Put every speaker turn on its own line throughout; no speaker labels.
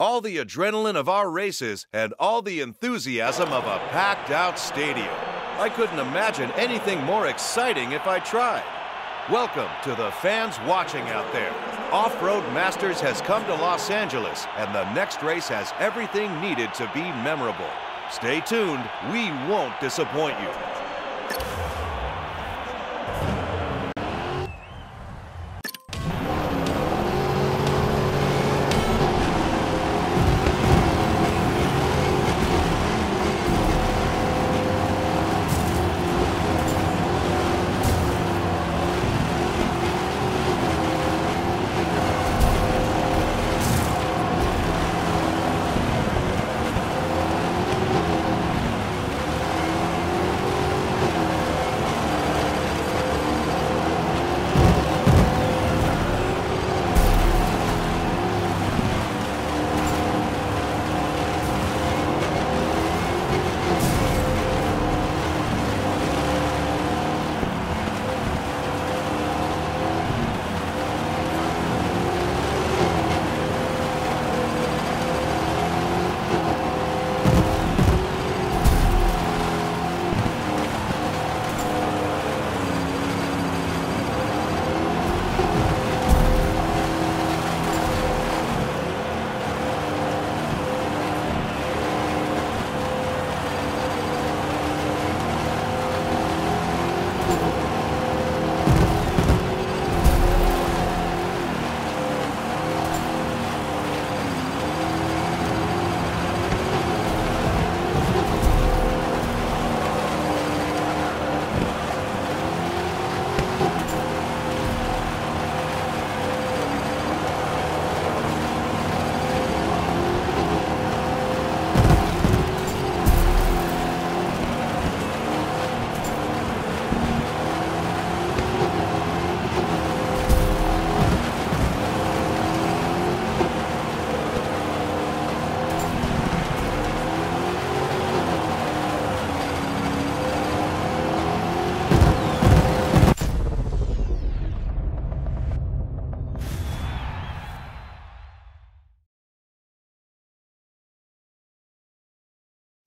all the adrenaline of our races, and all the enthusiasm of a packed out stadium. I couldn't imagine anything more exciting if I tried. Welcome to the fans watching out there. Off Road Masters has come to Los Angeles, and the next race has everything needed to be memorable. Stay tuned, we won't disappoint you.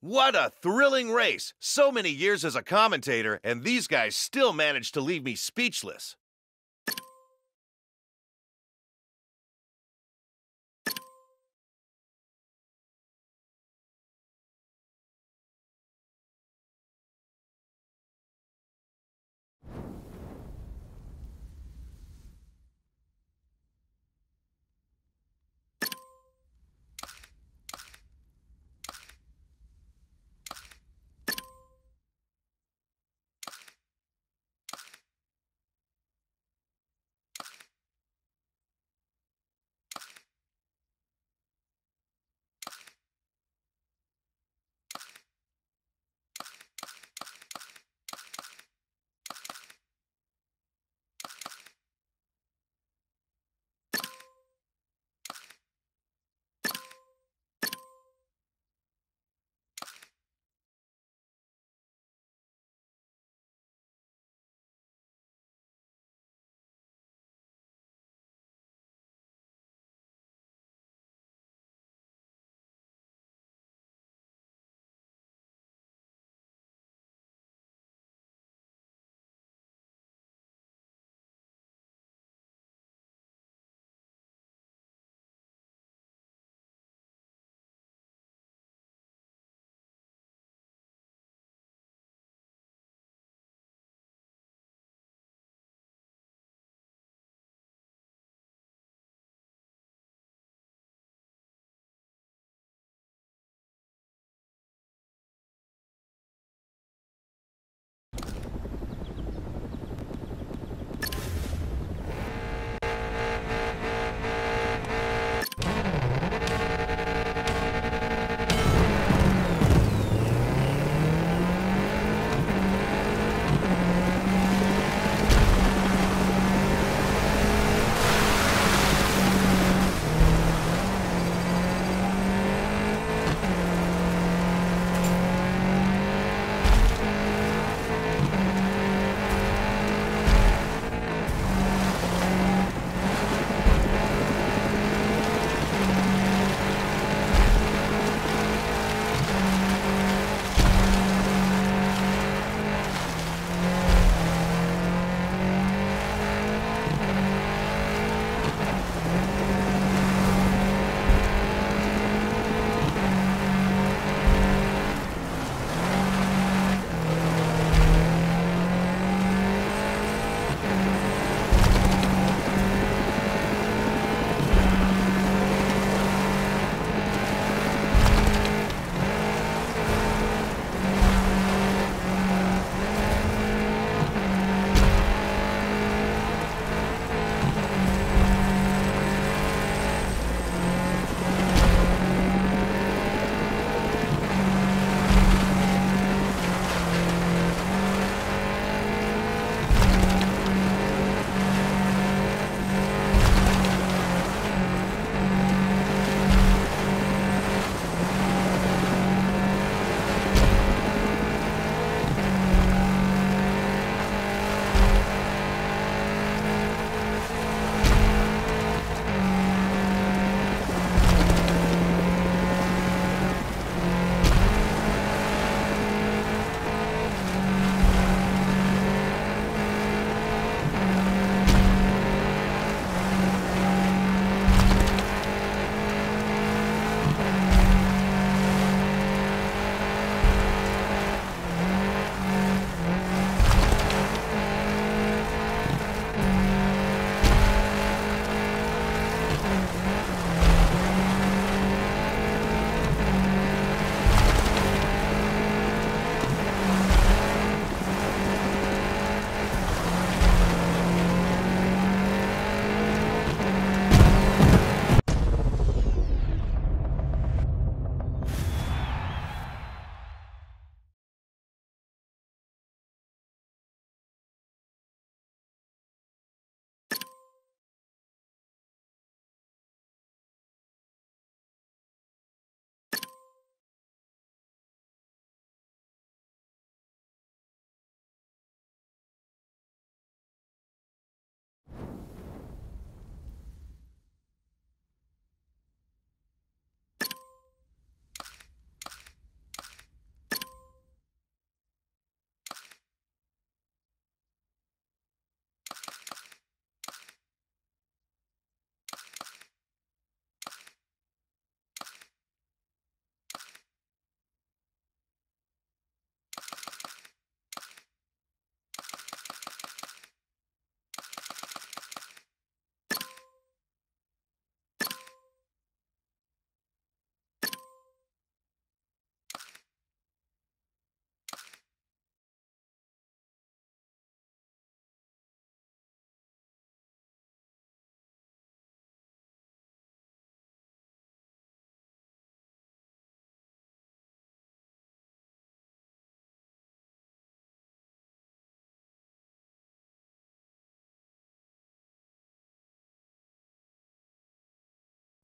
What a thrilling race! So many years as a commentator, and these guys still managed to leave me speechless.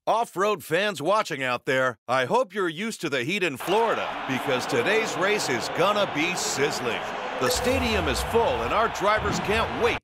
Off road fans watching out there, I hope you're used to the heat in Florida because today's race is gonna be sizzling. The stadium is full and our drivers can't wait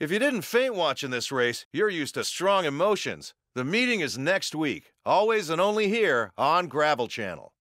If you didn't faint watching this race, you're used to strong emotions. The meeting is next week, always and only here on Gravel Channel.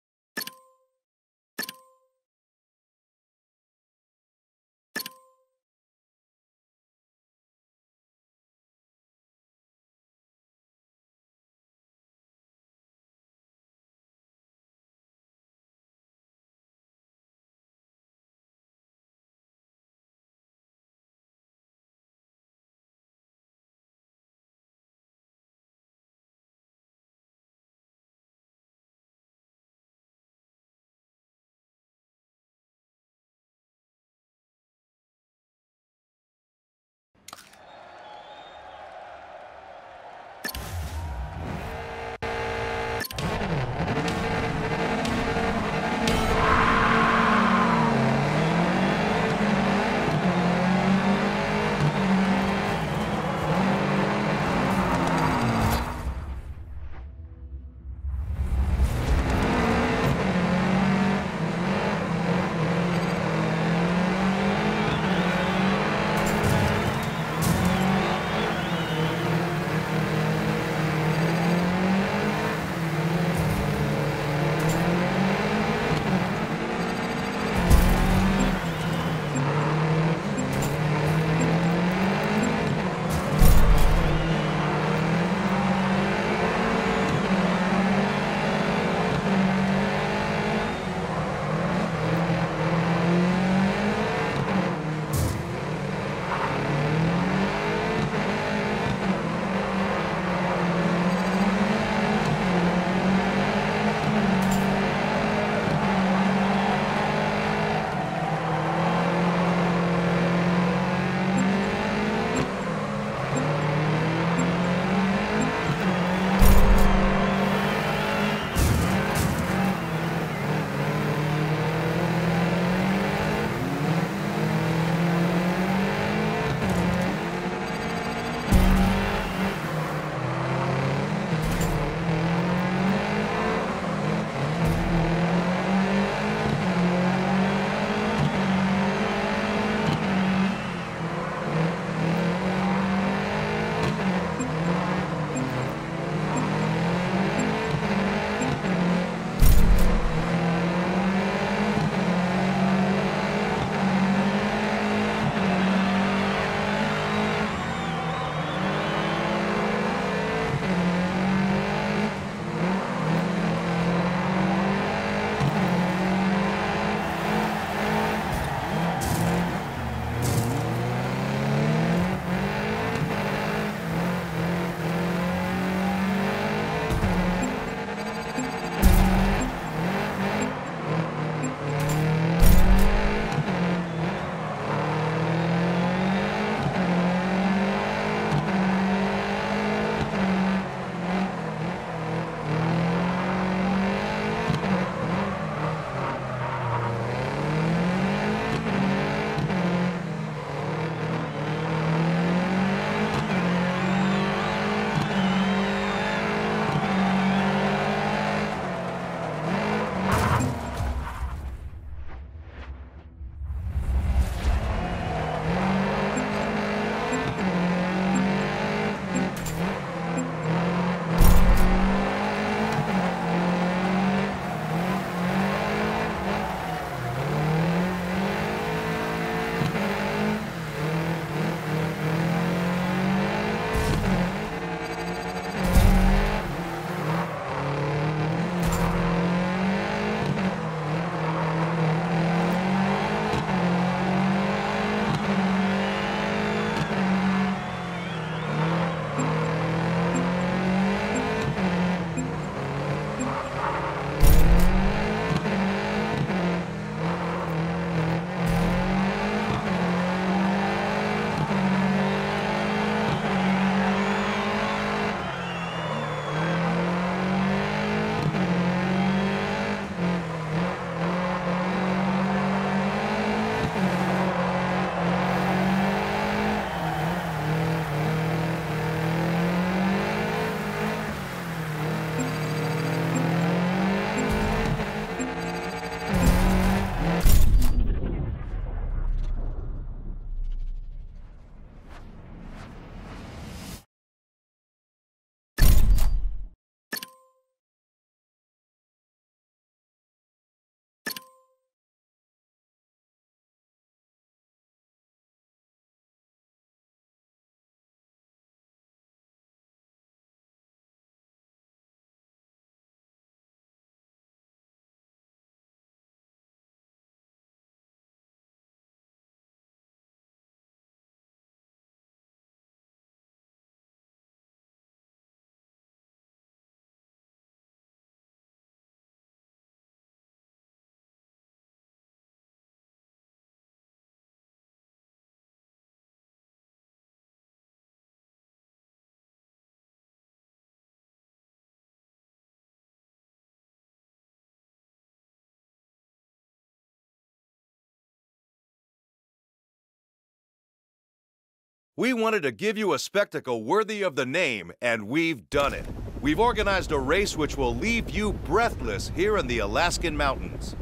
We wanted to give you a spectacle worthy of the name, and we've done it. We've organized a race which will leave you breathless here in the Alaskan mountains.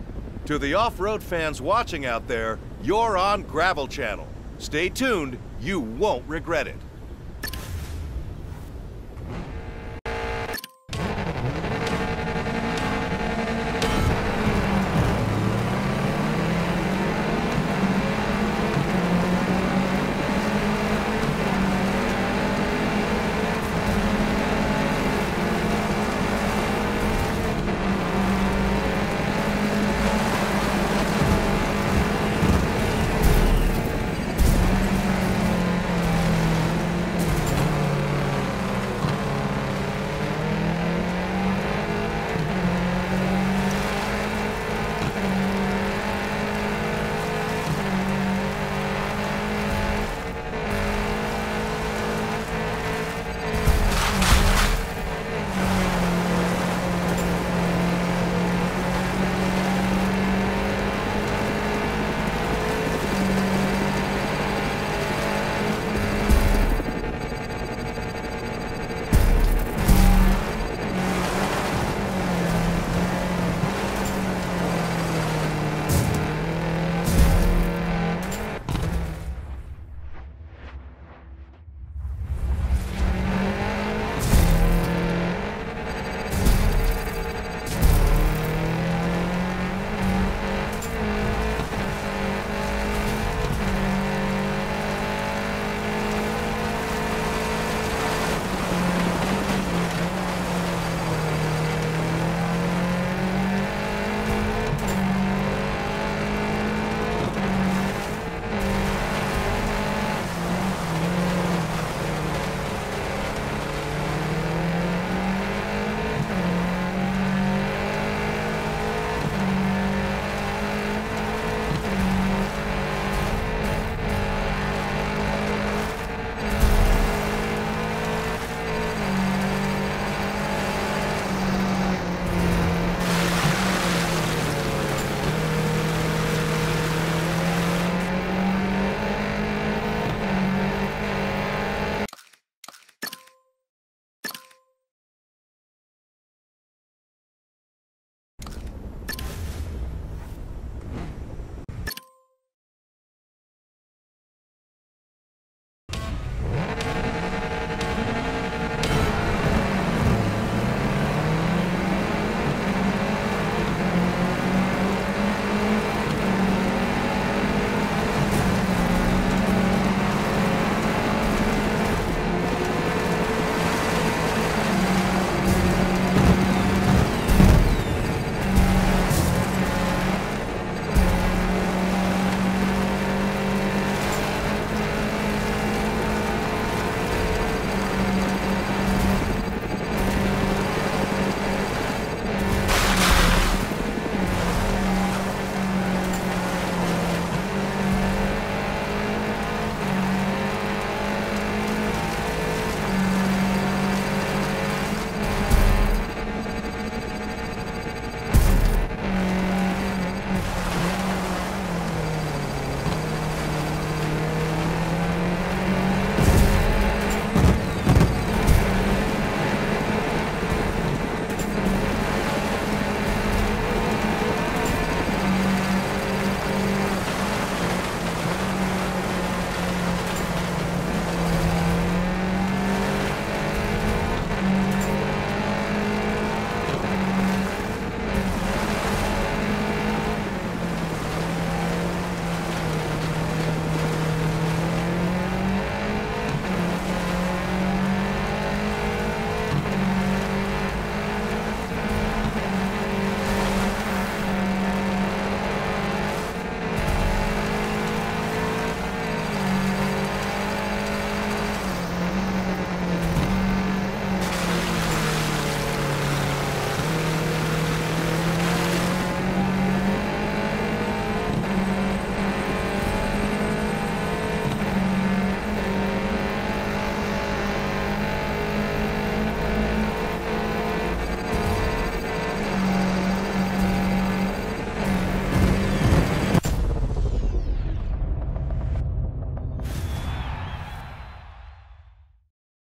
To the off-road fans watching out there, you're on Gravel Channel. Stay tuned, you won't regret it.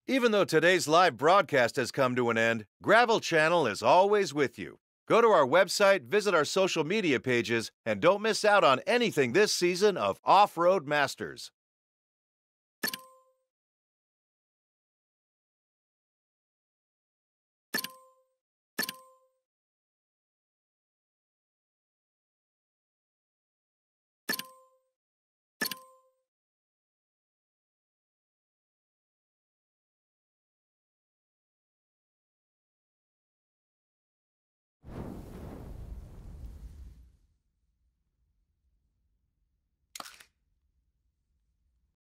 Even though today's live broadcast has come to an end, Gravel Channel is always with you. Go to our website, visit our social media pages, and don't miss out on anything this season of Off Road Masters.